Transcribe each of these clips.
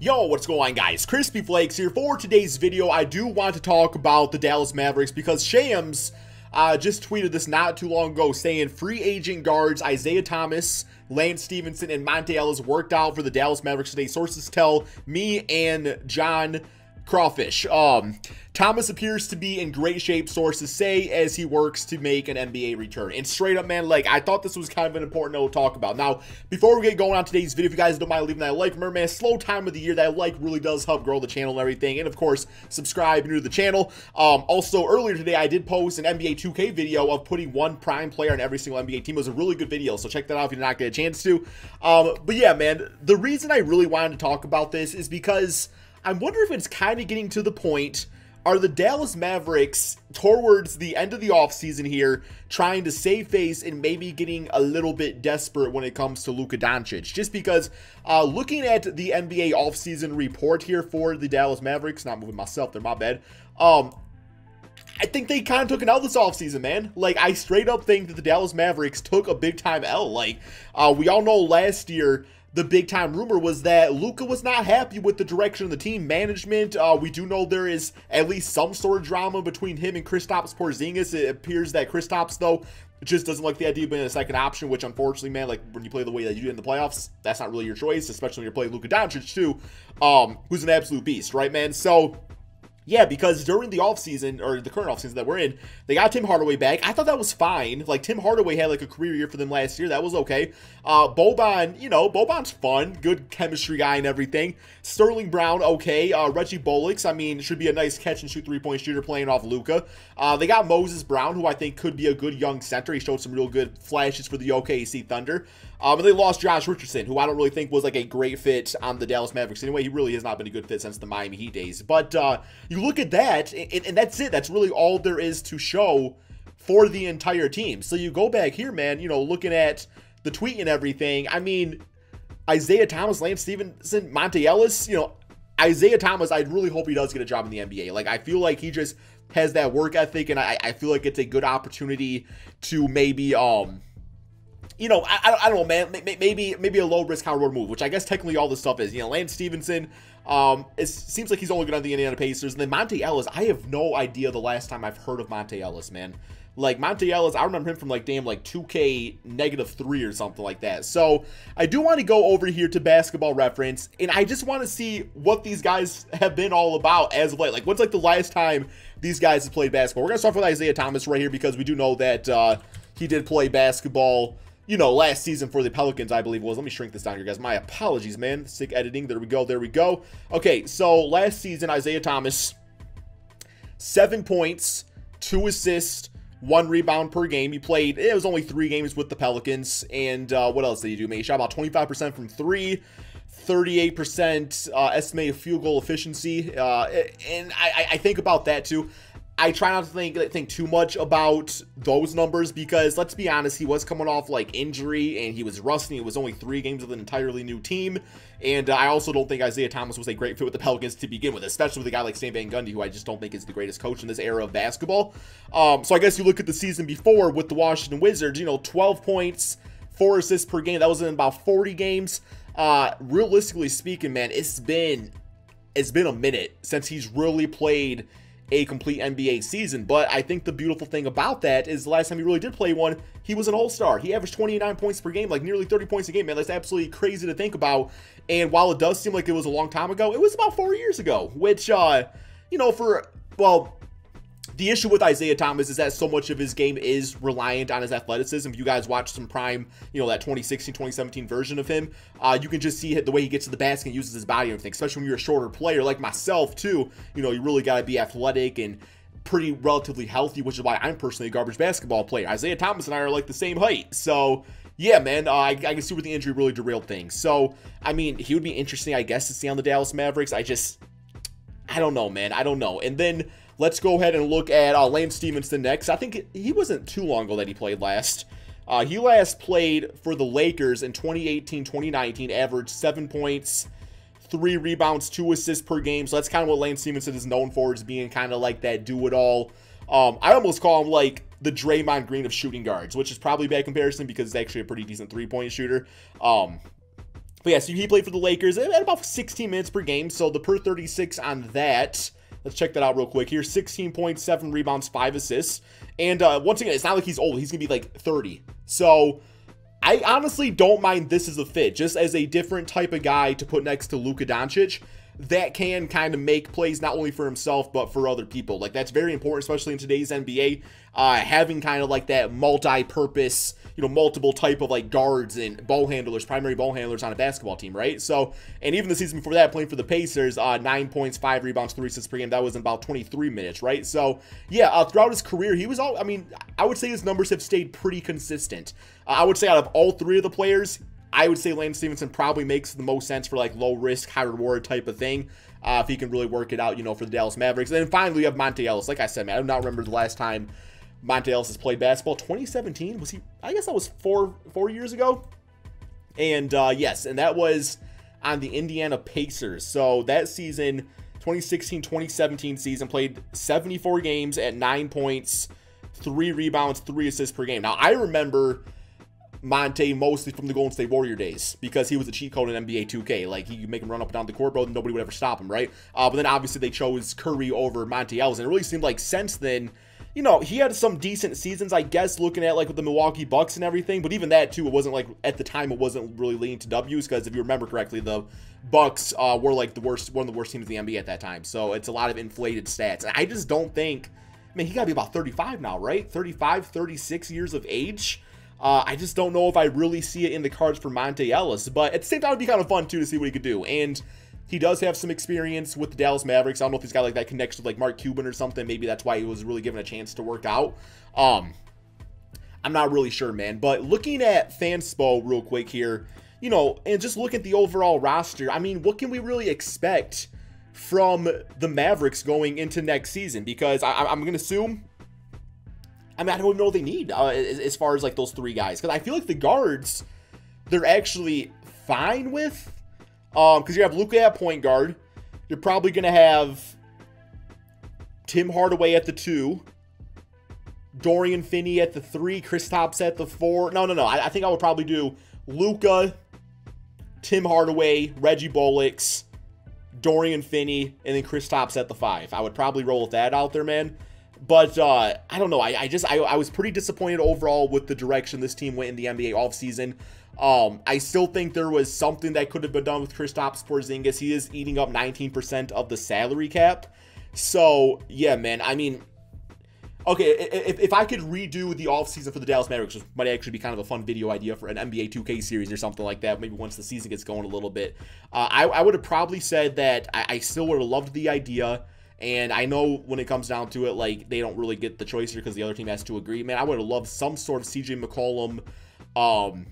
Yo, what's going on guys? KrispyFlakes here. For today's video, I do want to talk about the Dallas Mavericks because Shams uh, just tweeted this not too long ago saying free agent guards Isaiah Thomas, Lance Stephenson, and Monta Ellis worked out for the Dallas Mavericks today. Sources tell me and John Crawfish. Um, Thomas appears to be in great shape, sources say, as he works to make an NBA return. And straight up, man, like, I thought this was kind of an important note to talk about. Now, before we get going on today's video, if you guys don't mind leaving that like, remember, man, slow time of the year, that like really does help grow the channel and everything. And, of course, subscribe new to the channel. Um, also, earlier today, I did post an NBA 2K video of putting one prime player on every single NBA team. It was a really good video, so check that out if you did not get a chance to. Um, but yeah, man, the reason I really wanted to talk about this is because I wonder if it's kind of getting to the point are the Dallas Mavericks towards the end of the offseason here trying to save face and maybe getting a little bit desperate when it comes to Luka Doncic? Just because uh, looking at the NBA offseason report here for the Dallas Mavericks, not moving myself, they're my bad. Um, I think they kind of took an L this offseason, man. Like, I straight up think that the Dallas Mavericks took a big time L. Like, uh, we all know last year the big time rumor was that Luka was not happy with the direction of the team management. Uh, we do know there is at least some sort of drama between him and Kristaps Porzingis. It appears that Kristaps though just doesn't like the idea of being a second option, which unfortunately, man, like when you play the way that you do in the playoffs, that's not really your choice, especially when you're playing Luka Doncic too, um, who's an absolute beast, right, man? So yeah, because during the offseason, or the current offseason that we're in, they got Tim Hardaway back. I thought that was fine. Like, Tim Hardaway had, like, a career year for them last year. That was okay. Uh, Boban, you know, Boban's fun. Good chemistry guy and everything. Sterling Brown, okay. Uh, Reggie Bullocks, I mean, should be a nice catch-and-shoot three-point shooter playing off Luka. Uh, they got Moses Brown, who I think could be a good young center. He showed some real good flashes for the OKC Thunder. Uh, but they lost Josh Richardson, who I don't really think was, like, a great fit on the Dallas Mavericks. Anyway, he really has not been a good fit since the Miami Heat days. But uh, you look at that, and, and that's it. That's really all there is to show for the entire team. So you go back here, man, you know, looking at the tweet and everything. I mean, Isaiah Thomas, Lance Stephenson, Monta Ellis, you know, Isaiah Thomas, I really hope he does get a job in the NBA. Like, I feel like he just has that work ethic, and I, I feel like it's a good opportunity to maybe, um, you know, I, I don't know, man. Maybe maybe a low risk, high reward move, which I guess technically all this stuff is. You know, Lance Stephenson. um, it seems like he's only good on the Indiana Pacers. And then Monta Ellis, I have no idea the last time I've heard of Monta Ellis, man. Like Monta Ellis, I remember him from like damn like 2K negative three or something like that. So I do want to go over here to basketball reference, and I just want to see what these guys have been all about as of late. Like when's like the last time these guys have played basketball? We're gonna start with Isaiah Thomas right here because we do know that uh, he did play basketball you know, last season for the Pelicans, I believe was. Let me shrink this down here, guys. My apologies, man. Sick editing. There we go. There we go. Okay, so last season, Isaiah Thomas, seven points, two assists, one rebound per game. He played, it was only three games with the Pelicans. And uh, what else did he do, man? He shot about 25% from three. 38% uh, estimated field goal efficiency. Uh, and I, I think about that too. I try not to think think too much about those numbers because let's be honest, he was coming off like injury and he was rusty. It was only three games with an entirely new team, and uh, I also don't think Isaiah Thomas was a great fit with the Pelicans to begin with, especially with a guy like Stan Van Gundy, who I just don't think is the greatest coach in this era of basketball. Um, so I guess you look at the season before with the Washington Wizards, you know, 12 points, four assists per game. That was in about 40 games. Uh, realistically speaking, man, it's been it's been a minute since he's really played a complete NBA season. But I think the beautiful thing about that is the last time he really did play one, he was an all-star. He averaged 29 points per game, like nearly 30 points a game, man. That's absolutely crazy to think about. And while it does seem like it was a long time ago, it was about four years ago, which, uh, you know, for, well, the issue with Isaiah Thomas is that so much of his game is reliant on his athleticism. If you guys watch some prime, you know, that 2016, 2017 version of him, uh, you can just see the way he gets to the basket and uses his body and everything, especially when you're a shorter player like myself, too. You know, you really got to be athletic and pretty relatively healthy, which is why I'm personally a garbage basketball player. Isaiah Thomas and I are like the same height. So, yeah, man, uh, I, I, can see where the injury really derailed things. So, I mean, he would be interesting, I guess, to see on the Dallas Mavericks. I just, I don't know, man. I don't know. And then Let's go ahead and look at uh, Lance Stephenson next. I think he wasn't too long ago that he played last. Uh, he last played for the Lakers in 2018-2019, averaged seven points, three rebounds, two assists per game. So that's kind of what Lance Stephenson is known for, is being kind of like that do-it-all. Um, I almost call him like the Draymond Green of shooting guards, which is probably bad comparison because he's actually a pretty decent three-point shooter. Um, But yeah, so he played for the Lakers at about 16 minutes per game. So the per 36 on that. Let's check that out real quick here. 16.7 rebounds, 5 assists. And uh, once again, it's not like he's old. He's going to be like 30. So I honestly don't mind this as a fit, just as a different type of guy to put next to Luka Doncic that can kind of make plays not only for himself but for other people. Like that's very important, especially in today's NBA. Uh, having kind of like that multi-purpose, you know, multiple type of like guards and ball handlers, primary ball handlers on a basketball team, right? So, and even the season before that, playing for the Pacers, uh, nine points, five rebounds, three assists per game. That was in about 23 minutes, right? So, yeah, uh, throughout his career, he was all. I mean, I would say his numbers have stayed pretty consistent. Uh, I would say out of all three of the players, I would say Lance Stephenson probably makes the most sense for like low risk, high reward type of thing. Uh, if he can really work it out, you know, for the Dallas Mavericks. And then finally, you have Monta Ellis. Like I said, man, I do not remember the last time Monta Ellis has played basketball. 2017 was he? I guess that was four four years ago. And uh, yes, and that was on the Indiana Pacers. So that season, 2016-2017 season, played 74 games at nine points, three rebounds, three assists per game. Now I remember Monta mostly from the Golden State Warrior days because he was a cheat code in NBA 2K. Like, he could make him run up and down the court, bro, and nobody would ever stop him, right? Uh, but then obviously they chose Curry over Monta Ellis, and it really seemed like since then, you know, he had some decent seasons, I guess, looking at like with the Milwaukee Bucks and everything. But even that too, it wasn't like at the time it wasn't really leaning to W's because if you remember correctly, the Bucks uh, were like the worst, one of the worst teams in the NBA at that time. So it's a lot of inflated stats. I just don't think, I mean, he got to be about 35 now, right? 35, 36 years of age. Uh, I just don't know if I really see it in the cards for Monta Ellis, but at the same time, it'd be kind of fun too to see what he could do. And he does have some experience with the Dallas Mavericks. I don't know if he's got like that connection with like Mark Cuban or something. Maybe that's why he was really given a chance to work out. Um, I'm not really sure, man. But looking at Fanspo real quick here, you know, and just look at the overall roster. I mean, what can we really expect from the Mavericks going into next season? Because I, am going to assume I mean, I don't know what they need uh, as, far as like those three guys because I feel like the guards they're actually fine with. Um, because you have Luka at point guard, you're probably gonna have Tim Hardaway at the two, Dorian Finney at the three, Kristaps at the four. No, no, no. I, I think I would probably do Luka, Tim Hardaway, Reggie Bullocks, Dorian Finney, and then Kristaps at the five. I would probably roll with that out there, man. But uh, I don't know. I, I just I, I was pretty disappointed overall with the direction this team went in the NBA offseason. Um, I still think there was something that could have been done with Kristaps Porzingis. He is eating up 19% of the salary cap. So, yeah, man. I mean, okay, if, if I could redo the offseason for the Dallas Mavericks, which might actually be kind of a fun video idea for an NBA 2K series or something like that, maybe once the season gets going a little bit, uh, I, I would have probably said that I, I still would have loved the idea and I know when it comes down to it, like they don't really get the choice here because the other team has to agree. Man, I would have loved some sort of CJ McCollum, um,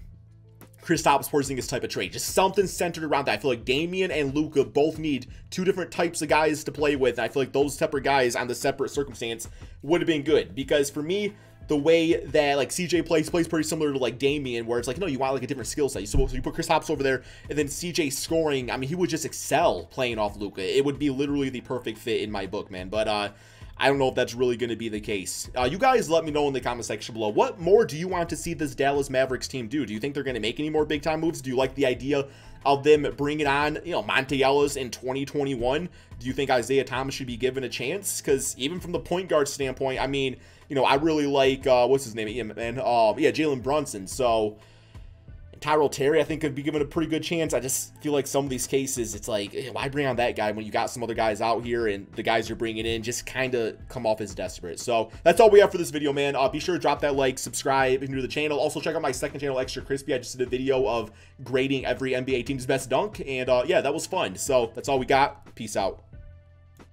Kristaps Porzingis type of trade. Just something centered around that. I feel like Damian and Luka both need two different types of guys to play with. And I feel like those separate guys on the separate circumstance would have been good. Because for me, the way that like CJ plays plays pretty similar to like Damian, where it's like no, you want like a different skill set. So, so you put Kristaps over there, and then CJ scoring. I mean, he would just excel playing off Luka. It would be literally the perfect fit in my book, man. But uh, I don't know if that's really going to be the case. Uh, you guys let me know in the comment section below. What more do you want to see this Dallas Mavericks team do? Do you think they're going to make any more big time moves? Do you like the idea of them bringing on, you know, Monta Ellis in 2021? Do you think Isaiah Thomas should be given a chance? Because even from the point guard standpoint, I mean, you know, I really like, uh, what's his name? Yeah, man. Uh, yeah, Jalen Brunson. So, Tyrell Terry, I think, could be given a pretty good chance. I just feel like some of these cases, it's like, eh, why bring on that guy when you got some other guys out here and the guys you're bringing in just kind of come off as desperate. So that's all we have for this video, man. Uh, be sure to drop that like, subscribe if you're new to the channel. Also, check out my second channel, ExtraKrispy. I just did a video of grading every NBA team's best dunk. And uh, yeah, that was fun. So that's all we got. Peace out.